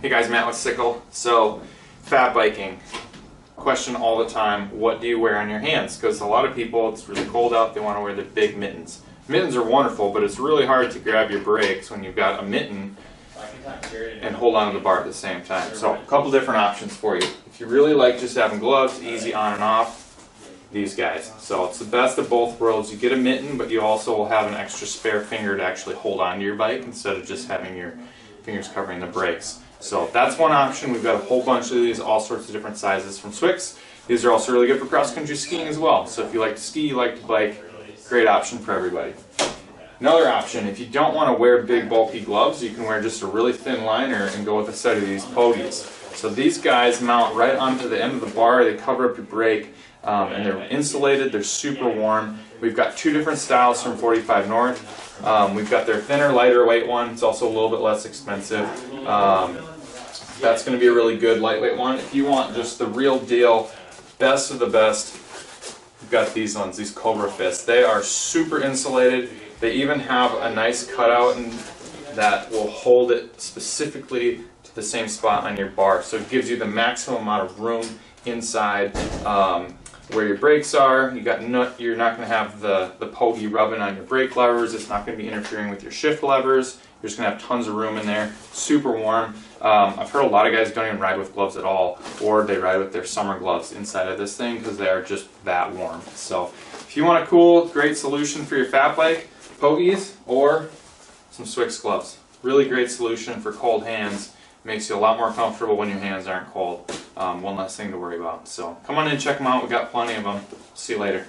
Hey guys, Matt with Cykel. So, fat biking. Question all the time what do you wear on your hands? Because a lot of people, it's really cold out, they want to wear the big mittens. Mittens are wonderful, but it's really hard to grab your brakes when you've got a mitten and hold on to the bar at the same time. So, a couple different options for you. If you really like just having gloves, easy on and off, these guys. So, it's the best of both worlds. You get a mitten, but you also will have an extra spare finger to actually hold on to your bike instead of just having your fingers covering the brakes. So that's one option. We've got a whole bunch of these, all sorts of different sizes from Swix. These are also really good for cross-country skiing as well. So if you like to ski, you like to bike, great option for everybody. Another option, if you don't want to wear big bulky gloves, you can wear just a really thin liner and go with a set of these pogies. So these guys mount right onto the end of the bar, they cover up your brake, um, and they're insulated, they're super warm. We've got two different styles from 45NRTH. Um, we've got their thinner, lighter weight one, it's also a little bit less expensive. Um, that's going to be a really good lightweight one. If you want just the real deal, best of the best, we've got these ones, these Cobrafists. They are super insulated. They even have a nice cutout and that will hold it specifically to the same spot on your bar. So it gives you the maximum amount of room inside um, where your brakes are. You got no, you're not going to have the, the pogey rubbing on your brake levers. It's not going to be interfering with your shift levers. You're just going to have tons of room in there. Super warm. Um, I've heard a lot of guys don't even ride with gloves at all, or they ride with their summer gloves inside of this thing because they are just that warm. So if you want a cool, great solution for your fat bike, pogies or some Swix gloves. Really great solution for cold hands. Makes you a lot more comfortable when your hands aren't cold. Um, one less thing to worry about. So come on in, and check them out. We got plenty of them. See you later.